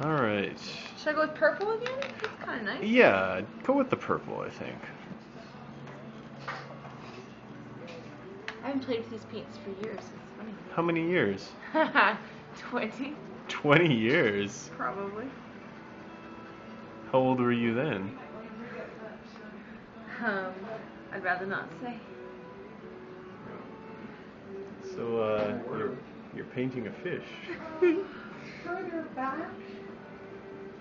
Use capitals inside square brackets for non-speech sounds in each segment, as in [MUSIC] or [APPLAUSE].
Alright. Should I go with purple again? It's kind of nice. Yeah, go with the purple, I think. I haven't played with these paints for years. It's funny. [LAUGHS] How many years? 20, 20 years? probably. How old were you then? Um, I'd rather not say. So, uh, you're, you're painting a fish. [LAUGHS] Further back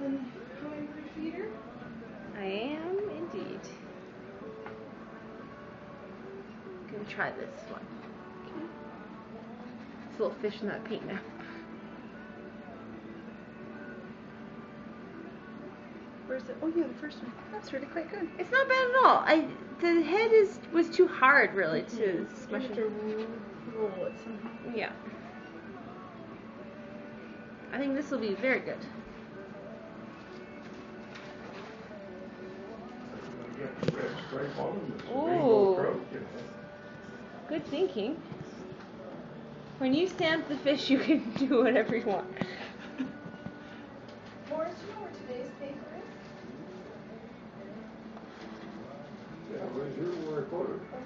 than going for feeder. I am indeed. Gonna try this one. It's a little fish in that paint now. Where's it? Oh yeah, the first one. That's really quite good. It's not bad at all. I the head is was too hard really to You smush have it. to roll, roll it somehow. Yeah. I think this will be very good. Ooh. Good thinking. When you stamp the fish, you can [LAUGHS] do whatever you want. Morris, you know where today's paper is? Yeah, right here.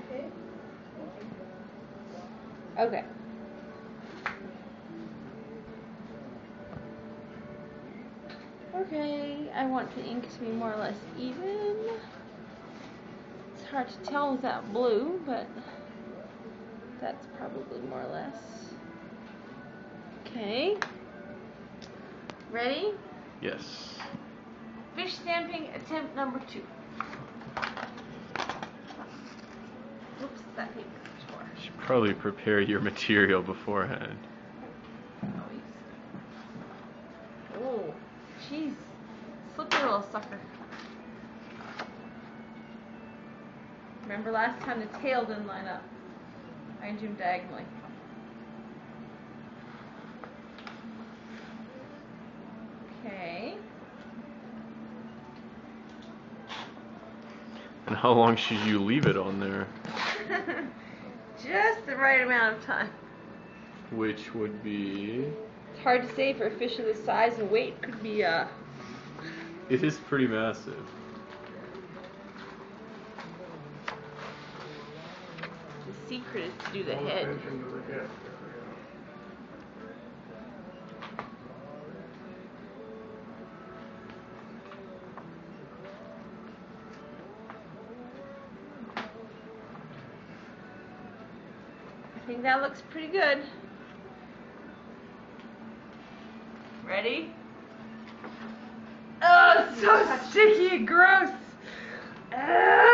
Okay. Okay. Okay, I want the ink to be more or less even. Hard to tell with that blue, but that's probably more or less. Okay. Ready? Yes. Fish stamping attempt number two. Oops, that paper. You should probably prepare your material beforehand. Oh, jeez. Oh, Slippery little sucker. Remember last time the tail didn't line up. I drew him diagonally. Okay. And how long should you leave it on there? [LAUGHS] Just the right amount of time. Which would be. It's hard to say for a fish of this size and weight. Could be uh It is pretty massive. Secret is to do the head. I think that looks pretty good. Ready? Oh, so [LAUGHS] sticky and gross. Uh,